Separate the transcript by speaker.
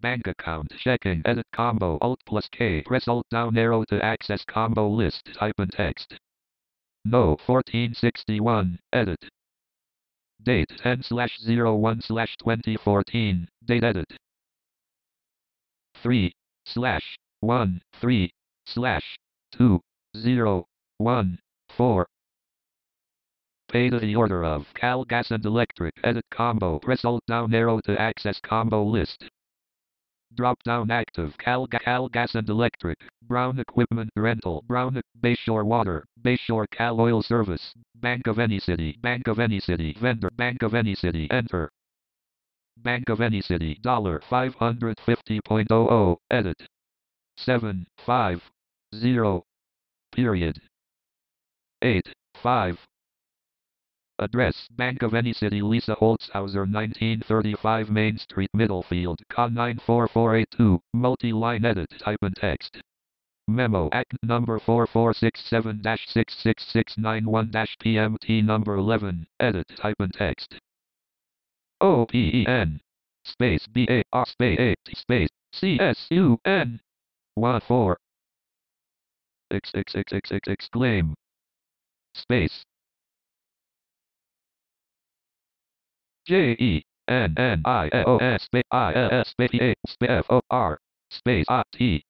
Speaker 1: Bank account. Checking. Edit combo. Alt plus K. Press Alt down arrow to access combo list. Type in text. No. 1461. Edit. Date 10 slash 01 slash 2014. Date edit. 3 slash 1 3 slash 2 0 1 4 Pay to the order of Cal Gas and Electric. Edit combo. Press Alt down arrow to access combo list. Drop down active. Cal, Cal Gas and Electric. Brown Equipment Rental. Brown Bayshore Water. Bayshore Cal Oil Service. Bank of any city. Bank of any city. Vendor. Bank of any city. Enter. Bank of any city. Dollar 550.00. Edit. 7 5 0 period 8 5 Address Bank of any city Lisa Holzhauser 1935 Main Street Middlefield Con 94482 Multi-line edit type in text. Memo Act number 4467-66691-PMT number 11 edit type in text. O P E N space B A R space A T space C S U N 1 4 X X X X X exclaim space J E N N I O S space I L S space A space F O R space I T